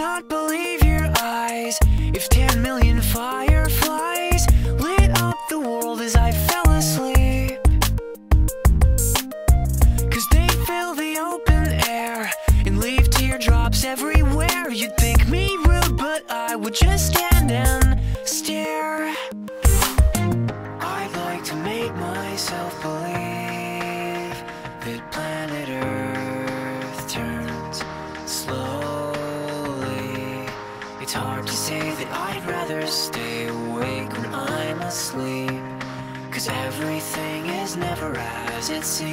not believe your eyes. If 10 million It's hard to say that I'd rather stay awake when I'm asleep Cause everything is never as it seems.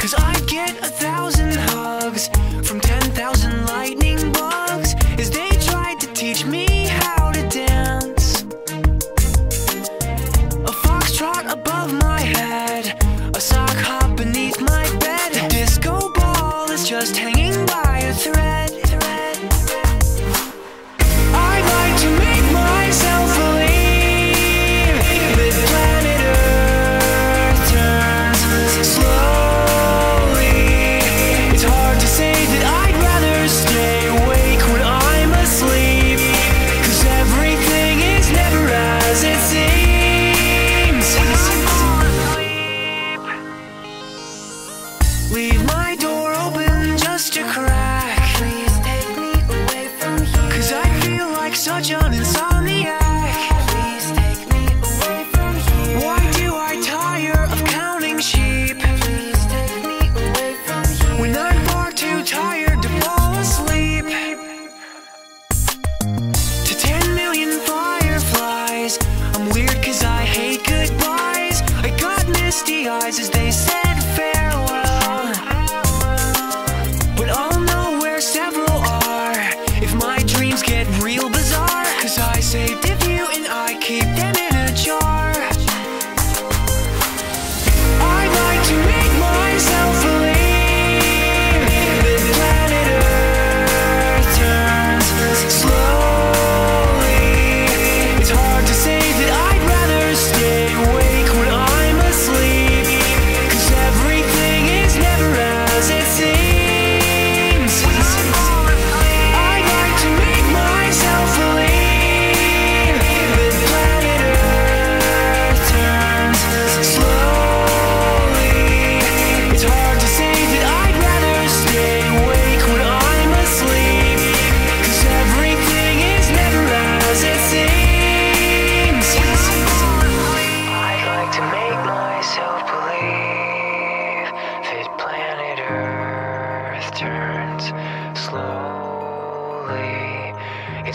Cause I get a thousand hugs from ten thousand lightning bugs As they tried to teach me how to dance. A foxtrot above my head, a sock hop beneath my bed A disco ball is just hanging Leave my door open just a crack. Please take me away from here. Cause I feel like such an insomniac. Please take me